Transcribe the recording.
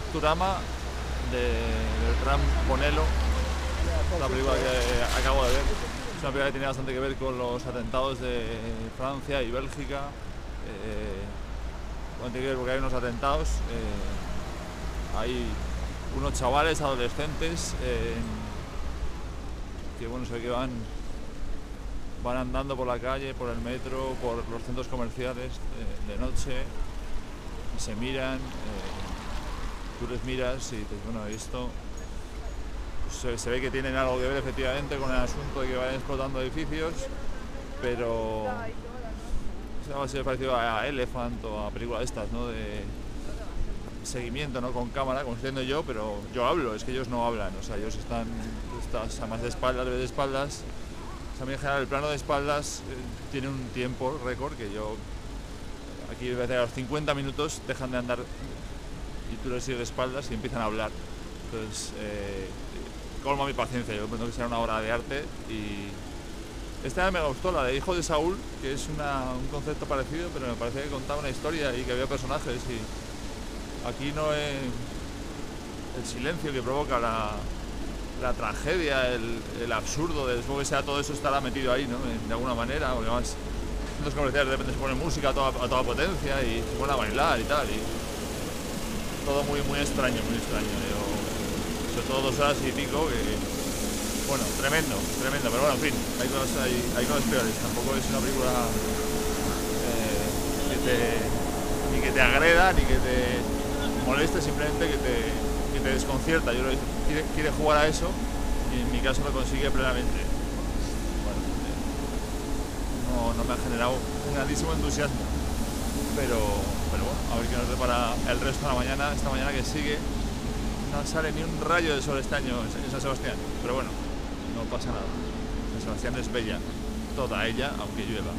Nocturama de Bertrand Bonello, la película que acabo de ver. Es una película que tiene bastante que ver con los atentados de Francia y Bélgica. Eh, tiene que ver porque hay unos atentados. eh, hay unos chavales adolescentes eh, que bueno se ve que van van andando por la calle, por el metro, por los centros comerciales eh, de noche se miran, eh, tú les miras y dices, bueno, esto se, ve que tienen algo que ver efectivamente con el asunto de que vayan explotando edificios, pero es algo así parecido a Elephant o a películas estas, ¿no? De seguimiento, ¿no? Con cámara, como estoy yo, pero yo hablo, es que ellos no hablan, o sea, ellos están, estás además de espaldas, de espaldas, o sea, a en general el plano de espaldas eh, tiene un tiempo récord que yo aquí a los 50 minutos dejan de andar y tú les sigues de espaldas y empiezan a hablar. Entonces, eh, colma mi paciencia, yo creo que será una obra de arte y esta me gustó, la de Hijo de Saúl, que es un concepto parecido, pero me parece que contaba una historia y que había personajes y aquí no es el silencio que provoca la, la tragedia, el, el absurdo, de, supongo que sea todo eso estará metido ahí, ¿no? De alguna manera, porque además los comerciales de repente se pone música a toda, a toda potencia y se pone a bailar y tal, todo muy, muy extraño, muy extraño. Yo- sobre todo dos horas y pico, que, bueno, tremendo, tremendo, pero bueno, en fin, hay cosas, hay, hay cosas peores, tampoco es una película eh, ni que te agreda, ni que te moleste, simplemente que te, que te desconcierta. Yo que quiere, quiere jugar a eso y en mi caso lo consigue plenamente. Bueno, eh, no, no me ha generado un grandísimo entusiasmo, pero, pero bueno, a ver qué nos depara el resto de la mañana, esta mañana que sigue. No sale ni un rayo de sol este año en San Sebastián, pero bueno, no pasa nada. San Sebastián es bella, toda ella, aunque llueva.